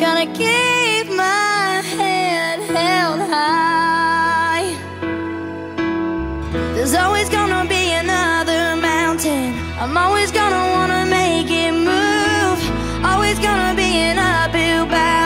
Gotta keep my head held high. There's always gonna be another mountain. I'm always gonna wanna make it move. Always gonna be an uphill battle.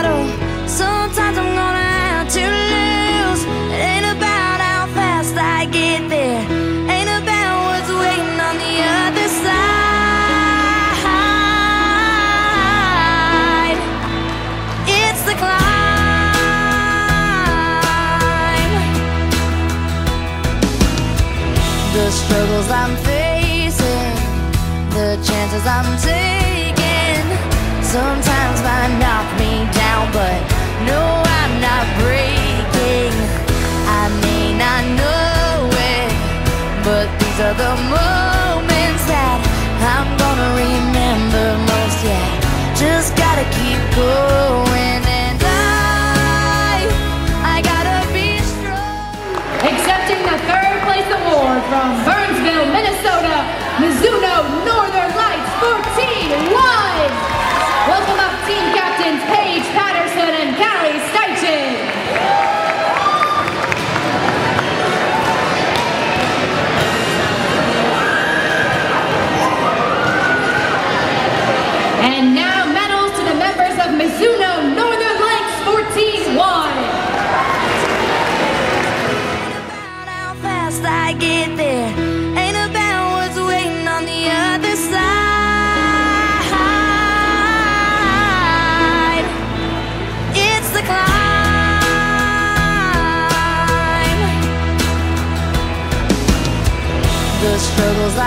Struggles I'm facing, the chances I'm taking, sometimes might knock me down, but no, I'm not breaking. I may not know it, but these are the moments that I'm gonna remember most. Yeah, just gotta keep going, and I, I gotta be strong. Accepting the third place award from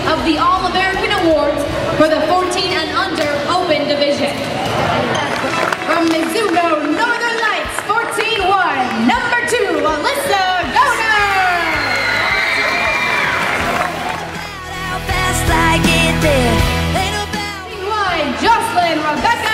of the All-American Awards for the 14 and under open division. From Mizuno Northern Lights 14-1, number two, Alyssa Goner. One, Jocelyn Rebecca